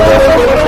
Oh,